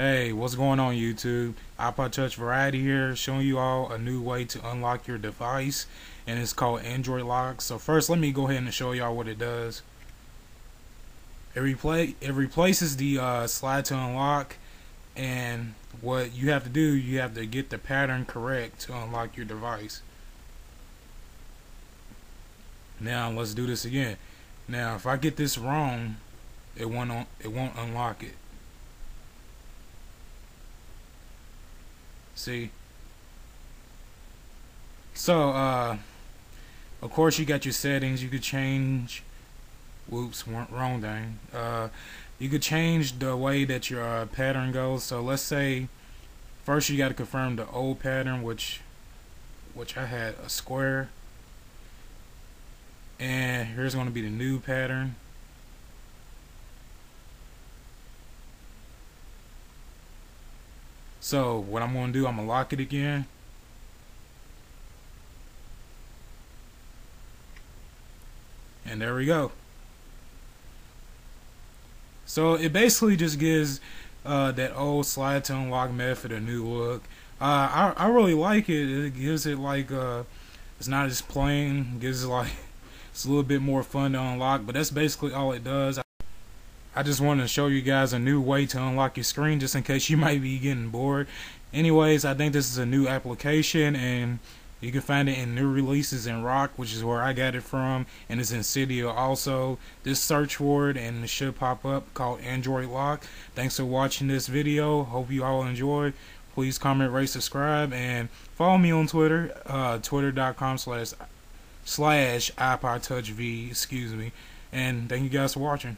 Hey, what's going on YouTube? iPod Touch Variety here, showing you all a new way to unlock your device, and it's called Android Lock. So first, let me go ahead and show y'all what it does. It, replay, it replaces the uh, slide to unlock, and what you have to do, you have to get the pattern correct to unlock your device. Now let's do this again. Now if I get this wrong, it won't it won't unlock it. See? So, uh, of course you got your settings. You could change, whoops, wrong thing. Uh, you could change the way that your uh, pattern goes. So let's say, first you got to confirm the old pattern, which, which I had a square. And here's going to be the new pattern. So what I'm going to do, I'm going to lock it again. And there we go. So it basically just gives uh, that old slide to unlock method a new look. Uh, I I really like it. It gives it like uh, it's not as plain. It gives it like it's a little bit more fun to unlock. But that's basically all it does. I just wanted to show you guys a new way to unlock your screen just in case you might be getting bored. Anyways, I think this is a new application and you can find it in new releases in Rock, which is where I got it from, and it's in Cydia also. Just search for it and it should pop up called Android Lock. Thanks for watching this video. Hope you all enjoy. Please comment, rate, subscribe, and follow me on Twitter, uh, twitter.com slash slash iPod Touch V, excuse me. And thank you guys for watching.